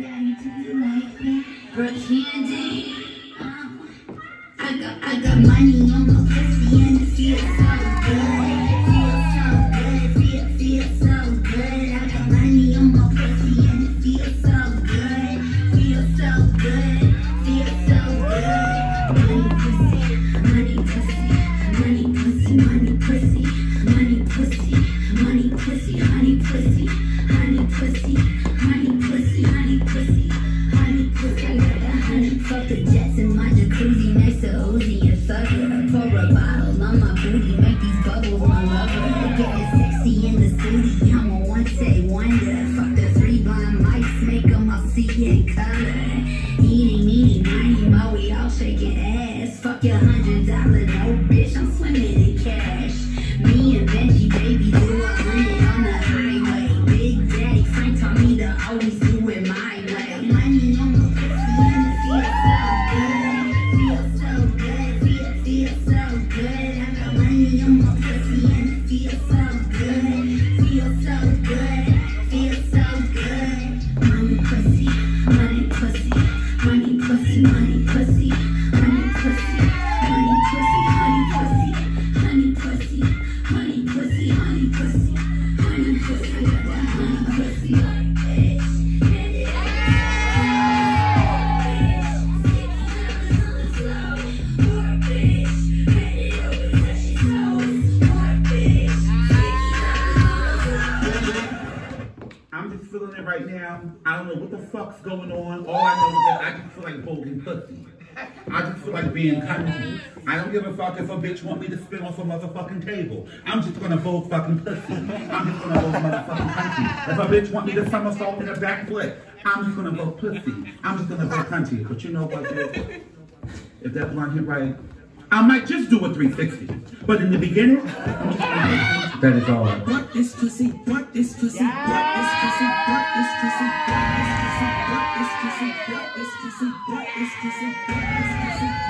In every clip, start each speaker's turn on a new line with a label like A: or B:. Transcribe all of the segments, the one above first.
A: Daddy Candy. I got, I got money on my pussy and it feels so good. Feels so good. Feels, so good. I got money on my pussy and it feels so good. Feels so good. Feels so good. Money pussy, money pussy, money pussy, money pussy, money pussy, honey pussy. Honey pussy. in color. Eating, eating, mining, while we all shaking ass. Fuck your hundred dollar note, bitch. I'm swimming in cash. Me and Benji, baby, do a hundred on the highway. Big Daddy Frank taught me to always do I
B: don't know what the fuck's going on. All I know is that I just feel like holding pussy. I just feel like being cunty. I don't give a fuck if a bitch want me to spin off some motherfucking table. I'm just gonna vote fucking pussy. I'm just gonna vote motherfucking country. If a bitch want me to somersault in a backflip, I'm just gonna vote pussy. I'm just gonna vote cunty. But you know what, bitch? If that blunt hit right, I might just do a 360. But in the beginning, that is all.
C: What is pussy. What? this pussy, work this pussy, work this pussy, butt. this pussy, butt. this pussy, butt. this pussy, butt. this pussy, butt. this pussy, butt. this pussy.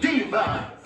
C: diva.